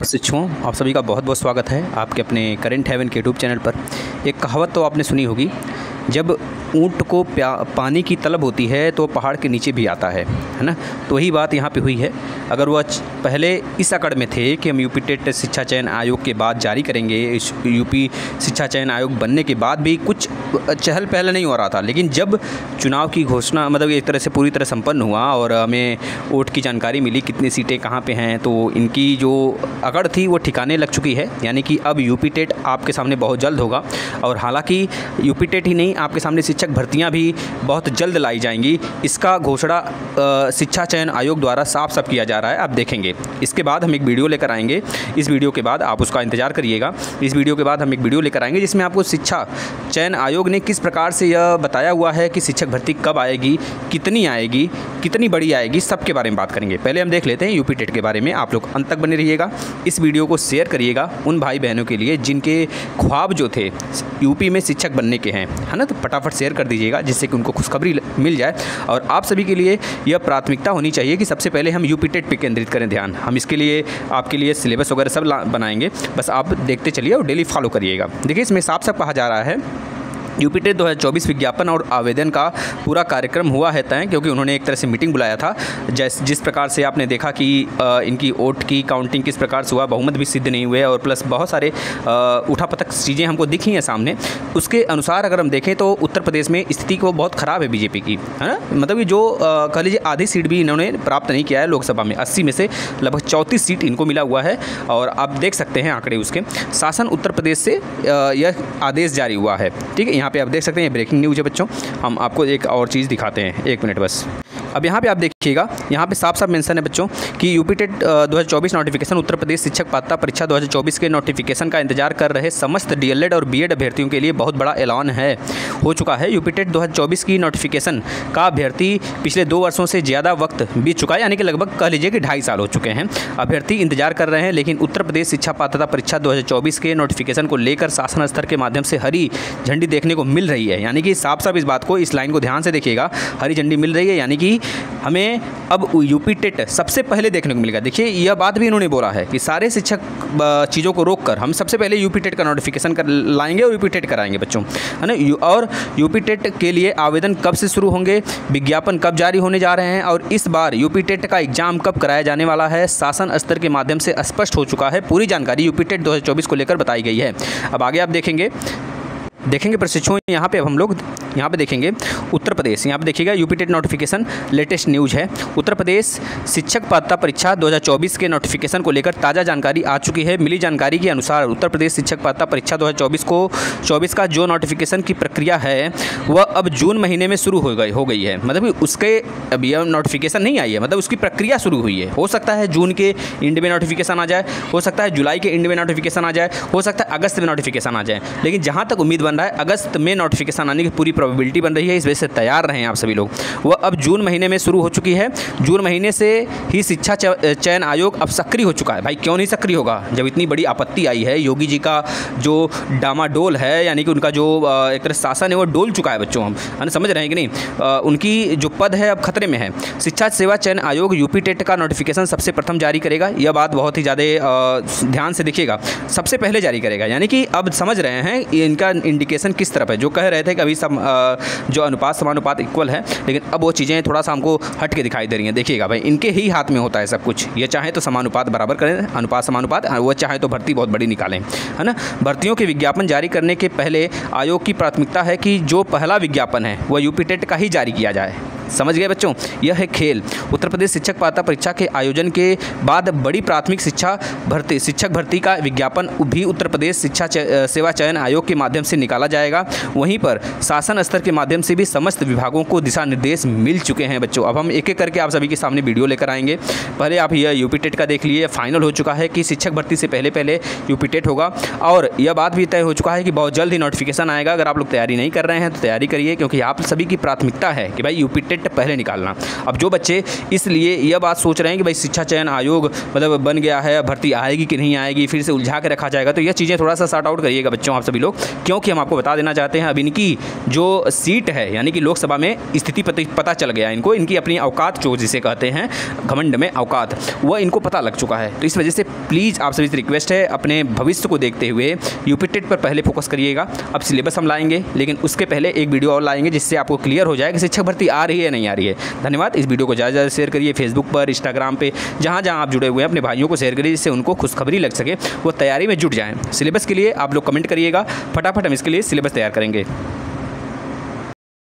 प्रशिक्षुओं आप सभी का बहुत बहुत स्वागत है आपके अपने करेंट हेवन के यूट्यूब चैनल पर। एक कहावत तो आपने सुनी होगी, जब ऊँट को पानी की तलब होती है तो पहाड़ के नीचे भी आता है है ना? तो वही बात यहाँ पे हुई है। अगर वह पहले इस अकड़ में थे कि हम यूपी टेट शिक्षा चयन आयोग के बाद जारी करेंगे, इस यूपी शिक्षा चयन आयोग बनने के बाद भी कुछ चहल पहल नहीं हो रहा था, लेकिन जब चुनाव की घोषणा मतलब एक तरह से पूरी तरह संपन्न हुआ और हमें वोट की जानकारी मिली कितनी सीटें कहाँ पे हैं तो इनकी जो अकड़ थी वो ठिकाने लग चुकी है, यानी कि अब यूपी टेट आपके सामने बहुत जल्द होगा। और हालाँकि यूपी टेट ही नहीं, आपके सामने शिक्षक भर्तियाँ भी बहुत जल्द लाई जाएँगी। इसका घोषणा शिक्षा चयन आयोग द्वारा साफ़ साफ़ किया जा रहा है। आप देखेंगे। इसके बाद हम एक वीडियो लेकर आएँगे। इस वीडियो के बाद आप उसका इंतज़ार करिएगा। इस वीडियो के बाद हम एक वीडियो लेकर आएँगे जिसमें आपको शिक्षा चयन आयोग ने किस प्रकार से यह बताया हुआ है कि शिक्षक भर्ती कब आएगी, कितनी आएगी, कितनी बड़ी आएगी, सबके बारे में बात करेंगे। पहले हम देख लेते हैं यूपी टेट के बारे में। आप लोग अंत तक बने रहिएगा। इस वीडियो को शेयर करिएगा उन भाई बहनों के लिए जिनके ख्वाब जो थे, यूपी में शिक्षक बनने के हैं। है ना? तो फटाफट शेयर कर दीजिएगा, जिससे कि उनको खुशखबरी मिल जाए। और आप सभी के लिए यह प्राथमिकता होनी चाहिए कि सबसे पहले हम यूपी टेट पर केंद्रित करें ध्यान। हम इसके लिए, आपके लिए सिलेबस वगैरह सब बनाएँगे। बस आप देखते चलिए और डेली फॉलो करिएगा। देखिए, इसमें साफ़ साफ़ कहा जा रहा है यूपी टेट 2024 विज्ञापन और आवेदन का पूरा कार्यक्रम हुआ है तय, क्योंकि उन्होंने एक तरह से मीटिंग बुलाया था, जैस, जिस प्रकार से आपने देखा कि इनकी वोट की काउंटिंग किस प्रकार से हुआ, बहुमत भी सिद्ध नहीं हुए, और प्लस बहुत सारे उठापतक चीज़ें हमको दिखी हैं सामने। उसके अनुसार अगर हम देखें तो उत्तर प्रदेश में स्थिति को बहुत ख़राब है बीजेपी की, है ना? मतलब कि जो कह लीजिए आधी सीट भी इन्होंने प्राप्त नहीं किया है लोकसभा में, अस्सी में से लगभग चौंतीस सीट इनको मिला हुआ है, और आप देख सकते हैं आंकड़े उसके। शासन उत्तर प्रदेश से यह आदेश जारी हुआ है, ठीक है? यहाँ पे आप देख सकते हैं ब्रेकिंग न्यूज़ है बच्चों। हम आपको एक और चीज़ दिखाते हैं। एक मिनट बस। अब यहाँ पे आप देखिएगा, यहाँ पे साफ़ साफ़ मेंशन है बच्चों कि यूपी टेट दो हज़ार चौबीस नोटिफिकेशन उत्तर प्रदेश शिक्षक पात्रता परीक्षा 2024 के नोटिफिकेशन का इंतज़ार कर रहे समस्त डीएलएड और बीएड अभ्यर्थियों के लिए बहुत बड़ा ऐलान है। हो चुका है यूपी टेट दो की नोटिफिकेशन का अभ्यर्थी पिछले दो वर्षों से ज़्यादा वक्त बीत चुका है, यानी कि लगभग कह लीजिए कि ढाई साल हो चुके हैं। अभ्यर्थी इंतज़ार कर रहे हैं, लेकिन उत्तर प्रदेश शिक्षा पात्रता परीक्षा दो हज़ार चौबीस के नोटिफिकेशन को लेकर शासन स्तर के माध्यम से हरी झंडी देखने को मिल रही है। यानी कि साफ़ साफ़ इस बात को, इस लाइन को ध्यान से देखिएगा, हरी झंडी मिल रही है, यानी कि हमें अब यूपी टेट सबसे पहले देखने को मिलेगा। देखिए, यह बात भी इन्होंने बोला है कि सारे शिक्षक चीज़ों को रोक कर हम सबसे पहले यूपी टेट का नोटिफिकेशन कर लाएँगे और यूपी टेट कराएँगे बच्चों, है ना? और यूपी टेट के लिए आवेदन कब से शुरू होंगे? विज्ञापन कब जारी होने जा रहे हैं? और इस बार यूपी टेट का एग्ज़ाम कब कराया जाने वाला है? शासन स्तर के माध्यम से स्पष्ट हो चुका है। पूरी जानकारी यूपी टेट दो को लेकर बताई गई है। अब आगे आप देखेंगे देखेंगे प्रशिक्षुओं, यहाँ पे अब हम लोग यहाँ पे देखेंगे उत्तर प्रदेश। यहाँ पे देखिएगा UP TET notification latest news है। उत्तर प्रदेश शिक्षक पात्रता परीक्षा 2024 के नोटिफिकेशन को लेकर ताज़ा जानकारी आ चुकी है। मिली जानकारी के अनुसार उत्तर प्रदेश शिक्षक पात्रता परीक्षा 2024 को 24 का जो नोटिफिकेशन की प्रक्रिया है, वह अब जून महीने में शुरू हो गई हो गई है। मतलब उसके अब यह नोटिफिकेशन नहीं आई है। मतलब उसकी प्रक्रिया शुरू हुई है। हो सकता है जून के इंड में नोटिफिकेशन आ जाए, हो सकता है जुलाई के इंड में नोटिफिकेशन आ जाए, हो सकता है अगस्त में नोटिफिकेशन आ जाए। लेकिन जहाँ तक उम्मीद बन रहा है, अगस्त में नोटिफिकेशन आने की पूरी प्रोबेबिलिटी बन रही है, इस वजह से तैयार रहें आप सभी लोग। वह अब जून महीने में शुरू हो चुकी है। जून महीने से ही शिक्षा चयन आयोग अब सक्रिय हो चुका है। भाई, क्यों नहीं सक्रिय होगा? जब इतनी बड़ी आपत्ति आई है, योगी जी का जो डामाडोल है, यानी कि उनका जो एक तरह शासन है, वो डोल चुका है बच्चों हम। है समझ रहे हैं कि नहीं? उनकी जो पद है अब खतरे में है। शिक्षा सेवा चयन आयोग यूपी टेट का नोटिफिकेशन सबसे प्रथम जारी करेगा। यह बात बहुत ही ज़्यादा ध्यान से देखिएगा। सबसे पहले जारी करेगा। यानी कि अब समझ रहे हैं, इनका इंडिकेशन किस तरफ़ है? जो कह रहे थे कि अभी सब जो अनुपात, समानुपात इक्वल है, लेकिन अब वो चीज़ें थोड़ा सा हमको हट के दिखाई दे रही हैं। देखिएगा भाई, इनके ही हाथ में होता है सब कुछ। ये चाहें तो समानुपात बराबर करें, अनुपात, समानुपात वो चाहें तो भर्ती बहुत बड़ी निकालें, है ना? भर्तियों के विज्ञापन जारी करने के पहले आयोग की प्राथमिकता है कि जो पहला विज्ञापन है वह यूपी टेट का ही जारी किया जाए। समझ गए बच्चों? यह है खेल। उत्तर प्रदेश शिक्षक पात्रता परीक्षा के आयोजन के बाद बड़ी प्राथमिक शिक्षा भर्ती, शिक्षक भर्ती का विज्ञापन भी उत्तर प्रदेश शिक्षा सेवा चयन आयोग के माध्यम से निकाला जाएगा। वहीं पर शासन स्तर के माध्यम से भी समस्त विभागों को दिशा निर्देश मिल चुके हैं बच्चों। अब हम एक एक करके आप सभी के सामने वीडियो लेकर आएँगे। पहले आप यह यूपी टेट का देख लीजिए। फाइनल हो चुका है कि शिक्षक भर्ती से पहले पहले यूपी टेट होगा। और यह बात भी तय हो चुका है कि बहुत जल्द ही नोटिफिकेशन आएगा। अगर आप लोग तैयारी नहीं कर रहे हैं तो तैयारी करिए, क्योंकि आप सभी की प्राथमिकता है कि भाई यूपी टेट सेट पहले निकालना। अब जो बच्चे इसलिए यह बात सोच रहे हैं कि भाई शिक्षा चयन आयोग मतलब बन गया है, भर्ती आएगी कि नहीं आएगी, फिर से उलझा के रखा जाएगा तो यह चीज़ें थोड़ा सा सॉर्ट आउट करिएगा बच्चों आप सभी लोग, क्योंकि हम आपको बता देना चाहते हैं अब इनकी जो सीट है, यानी कि लोकसभा में स्थिति पता चल गया इनको, इनकी अपनी अवकात जो जिसे कहते हैं, घमंड में अवकात वह इनको पता लग चुका है। तो इस वजह से प्लीज़ आप सभी से रिक्वेस्ट है अपने भविष्य को देखते हुए यूपी टेट पर पहले फोकस करिएगा। अब सिलेबस हम लाएँगे, लेकिन उसके पहले एक वीडियो और लाएँगे जिससे आपको क्लियर हो जाए कि शिक्षक भर्ती आ रही है नहीं आ रही है। धन्यवाद। इस वीडियो को ज़्यादा ज़्यादा शेयर करिए फेसबुक पर इंस्टाग्राम पर जहाँ जहाँ आप जुड़े हुए हैं, अपने भाइयों को शेयर करिए, जिससे उनको खुशखबरी लग सके, वो तैयारी में जुट जाएँ। सिलेबस के लिए आप लोग कमेंट करिएगा। फटाफट हम इसके लिए सिलेबस तैयार करेंगे।